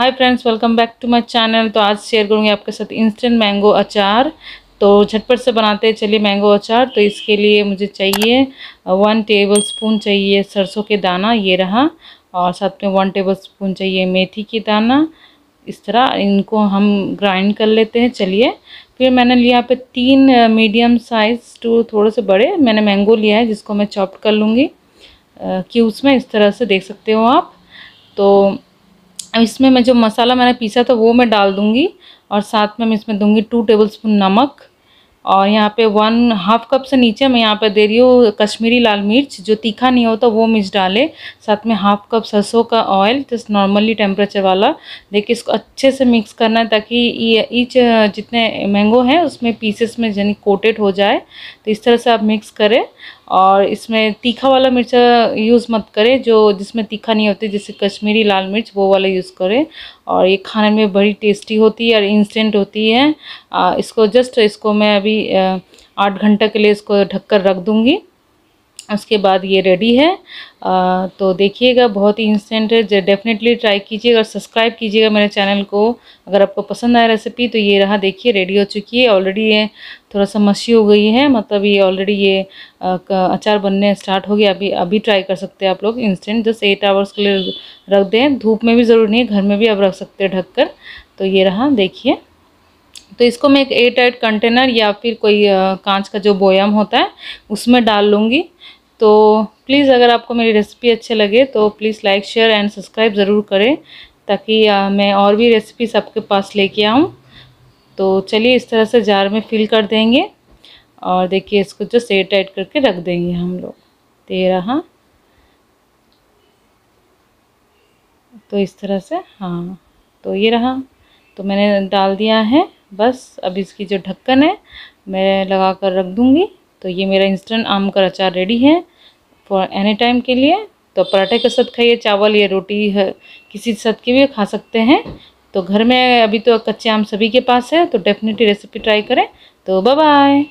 Hi friends welcome back to my channel तो आज share करूँगी आपके साथ इंस्टेंट मैंगो अचार। तो झटपट से बनाते हैं, चलिए मैंगो अचार। तो इसके लिए मुझे चाहिए वन टेबल स्पून चाहिए सरसों के दाना, ये रहा। और साथ में वन टेबल स्पून चाहिए मेथी के दाना। इस तरह इनको हम ग्राइंड कर लेते हैं, चलिए। फिर मैंने लिया पे तीन मीडियम साइज़ टू थोड़े से बड़े। मैंने मैंगो लिया है, जिसको मैं चॉप कर लूँगी। क्यूब्स में इस तरह से देख सकते हो आप। तो इसमें मैं जो मसाला मैंने पीसा था वो मैं डाल दूँगी और साथ में मैं इसमें दूँगी टू टेबल स्पून नमक। और यहाँ पे वन हाफ़ कप से नीचे मैं यहाँ पे दे रही हूँ कश्मीरी लाल मिर्च, जो तीखा नहीं होता वो मिर्च डाले। साथ में हाफ़ कप सरसों का ऑयल जस्ट नॉर्मली टेम्परेचर वाला। देखिए इसको अच्छे से मिक्स करना है ताकि ईच जितने मैंगो हैं उसमें पीसेस में यानी कोटेड हो जाए। तो इस तरह से आप मिक्स करें और इसमें तीखा वाला मिर्च यूज़ मत करें, जो जिसमें तीखा नहीं होती, जैसे कश्मीरी लाल मिर्च, वो वाला यूज़ करें। और ये खाने में बड़ी टेस्टी होती है और इंस्टेंट होती है। इसको जस्ट इसको मैं अभी आठ घंटे के लिए इसको ढककर रख दूँगी। उसके बाद ये रेडी है। आ, तो देखिएगा बहुत ही इंस्टेंट है। डेफिनेटली ट्राई कीजिएगा सब्सक्राइब कीजिएगा मेरे चैनल को। अगर आपको पसंद आए रेसिपी तो ये रहा देखिए रेडी हो चुकी है। ऑलरेडी ये थोड़ा सा मसी हो गई है। मतलब ये ऑलरेडी ये अचार बनने स्टार्ट हो गया। अभी अभी ट्राई कर सकते हैं आप लोग। इंस्टेंट जस्ट एट आवर्स के लिए रख दें। धूप में भी ज़रूरी नहीं घर में भी आप रख सकते हैं ढक तो ये रहा देखिए। तो इसको मैं एक एयर टाइट कंटेनर या फिर कोई कांच का जो बोयम होता है, उसमें डाल लूँगी। तो प्लीज़ अगर आपको मेरी रेसिपी अच्छे लगे तो please like, share and subscribe ज़रूर करें, ताकि मैं और भी रेसिपीज़ आपके पास लेके आऊँ। तो चलिए इस तरह से जार में फिल कर देंगे, और देखिए इसको जो सेट टाइट करके रख देंगे हम लोग। तो ये रहा। तो इस तरह से हाँ तो ये रहा। तो मैंने डाल दिया है। बस, अब इसकी जो ढक्कन है, मैं लगा कर रख दूँगी। तो ये मेरा इंस्टेंट आम का अचार रेडी है। फॉर एनी टाइम के लिए तो पराठे के साथ खाइए, चावल या रोटी किसी साथ के भी खा सकते हैं। तो घर में अभी तो कच्चे आम सभी के पास है तो डेफिनेटली रेसिपी ट्राई करें। तो बाय बाय